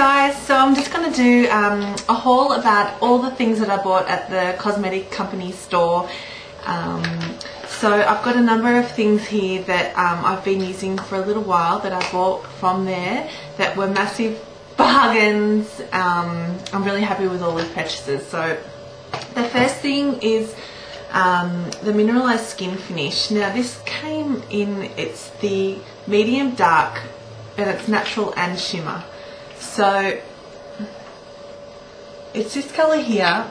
guys, so I'm just going to do um, a haul about all the things that I bought at the cosmetic company store. Um, so I've got a number of things here that um, I've been using for a little while that I bought from there that were massive bargains. Um, I'm really happy with all these purchases. So the first thing is um, the mineralized skin finish. Now this came in, it's the medium dark and it's natural and shimmer. So it's this colour here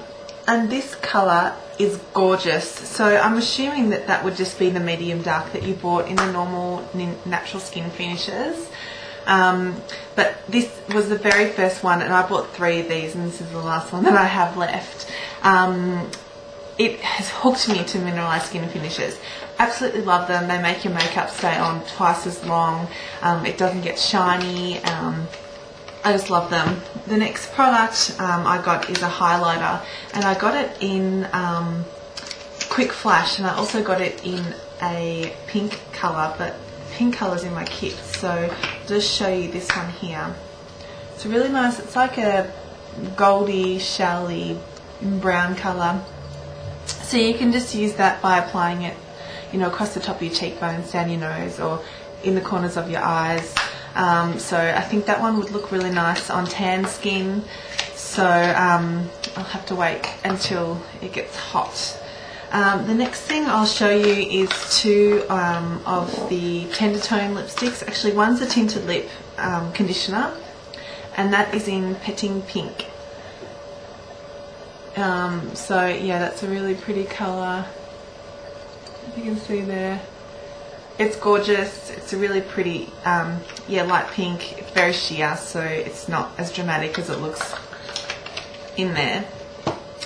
and this colour is gorgeous. So I'm assuming that that would just be the medium dark that you bought in the normal natural skin finishes. Um, but this was the very first one and I bought three of these and this is the last one that I have left. Um, it has hooked me to mineralized skin finishes. Absolutely love them. They make your makeup stay on twice as long. Um, it doesn't get shiny. I just love them. The next product um, I got is a highlighter and I got it in um, Quick Flash and I also got it in a pink colour but pink colours in my kit so I'll just show you this one here. It's really nice, it's like a goldy, shelly brown colour so you can just use that by applying it you know across the top of your cheekbones, down your nose or in the corners of your eyes um, so I think that one would look really nice on tan skin. So um, I'll have to wait until it gets hot. Um, the next thing I'll show you is two um, of the Tender Tone lipsticks. Actually, one's a tinted lip um, conditioner, and that is in Petting Pink. Um, so yeah, that's a really pretty colour. You can see there. It's gorgeous. It's a really pretty, um, yeah, light pink. It's very sheer, so it's not as dramatic as it looks in there.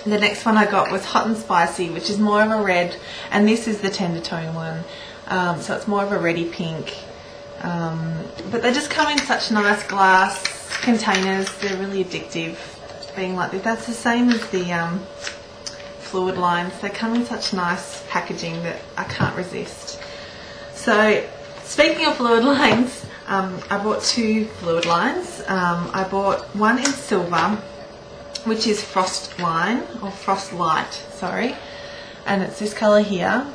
The next one I got was Hot and Spicy, which is more of a red, and this is the tender tone one. Um, so it's more of a reddy pink. Um, but they just come in such nice glass containers. They're really addictive being like this. That's the same as the um, fluid lines. They come in such nice packaging that I can't resist. So speaking of fluid lines, um, I bought two fluid lines. Um, I bought one in silver, which is Frost Line, or Frostlite, sorry. And it's this colour here.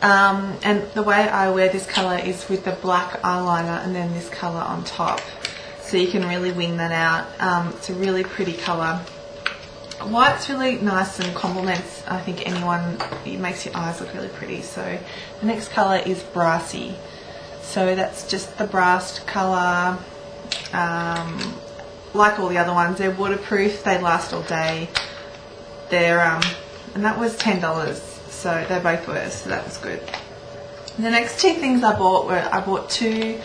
Um, and the way I wear this colour is with the black eyeliner and then this colour on top. So you can really wing that out. Um, it's a really pretty colour. White's really nice and complements, I think, anyone. It makes your eyes look really pretty. So the next colour is Brassy. So that's just the brassed colour. Um, like all the other ones, they're waterproof. They last all day. They're um, and that was ten dollars. So they both were. So that was good. The next two things I bought were I bought two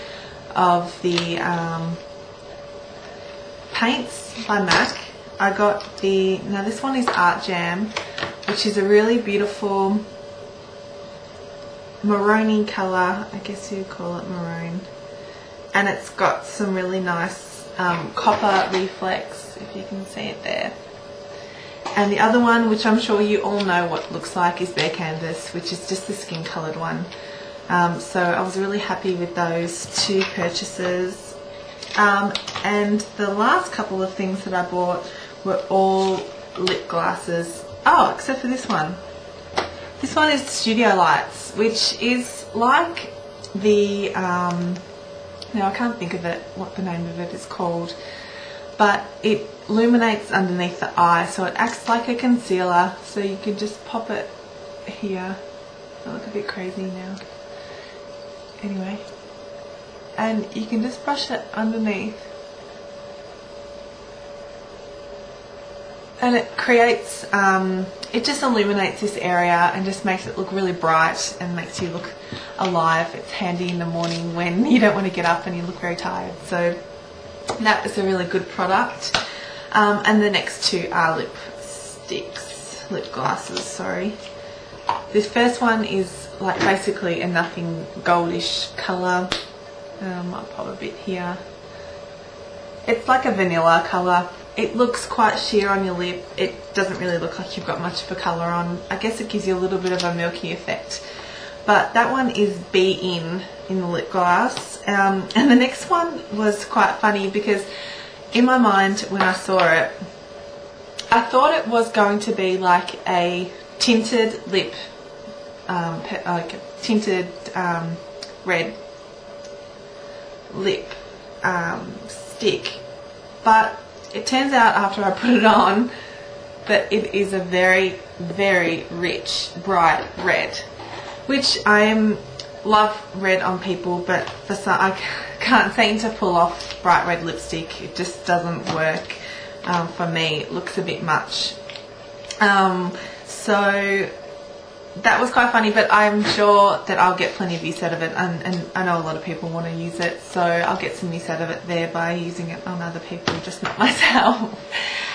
of the um, paints by MAC I got the, now this one is Art Jam, which is a really beautiful maroony colour, I guess you call it maroon. And it's got some really nice um, copper reflex, if you can see it there. And the other one, which I'm sure you all know what looks like, is Bare Canvas, which is just the skin coloured one. Um, so I was really happy with those two purchases. Um, and the last couple of things that I bought were all lip glasses. Oh, except for this one. This one is Studio Lights, which is like the, um, now I can't think of it, what the name of it is called, but it illuminates underneath the eye, so it acts like a concealer, so you can just pop it here. I look a bit crazy now. Anyway, and you can just brush it underneath and it creates um, it just illuminates this area and just makes it look really bright and makes you look alive. It's handy in the morning when you don't want to get up and you look very tired. So that is a really good product. Um, and the next two are lip sticks lip glasses sorry. This first one is like basically a nothing goldish colour. Um, I'll pop a bit here. It's like a vanilla colour it looks quite sheer on your lip. It doesn't really look like you've got much of a colour on. I guess it gives you a little bit of a milky effect. But that one is Be In in the lip gloss. Um, and the next one was quite funny because in my mind when I saw it, I thought it was going to be like a tinted lip, um, like tinted um, red lip um, stick. But it turns out after I put it on that it is a very, very rich, bright red, which I am love red on people, but for some, I can't seem to pull off bright red lipstick. It just doesn't work um, for me. It looks a bit much. Um, so that was quite funny, but I'm sure that I'll get plenty of use out of it, and, and I know a lot of people want to use it, so I'll get some use out of it there by using it on other people, just not myself.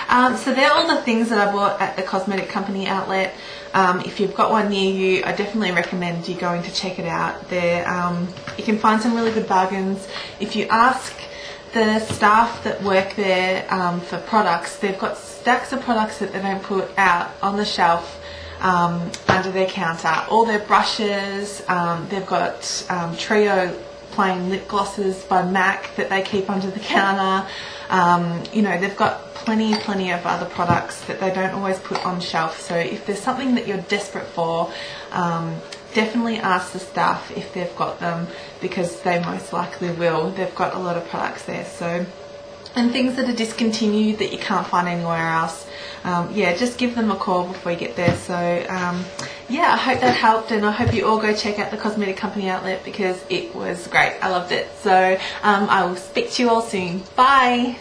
Um, so they're all the things that I bought at the cosmetic company outlet. Um, if you've got one near you, I definitely recommend you going to check it out. There, um, you can find some really good bargains. If you ask the staff that work there um, for products, they've got stacks of products that they don't put out on the shelf um, under their counter. All their brushes, um, they've got um, Trio plain lip glosses by MAC that they keep under the counter. Um, you know, they've got plenty, plenty of other products that they don't always put on shelf. So if there's something that you're desperate for, um, definitely ask the staff if they've got them because they most likely will. They've got a lot of products there. So and things that are discontinued that you can't find anywhere else. Um, yeah, just give them a call before you get there. So um, yeah, I hope that helped and I hope you all go check out the Cosmetic Company outlet because it was great. I loved it. So um, I will speak to you all soon. Bye!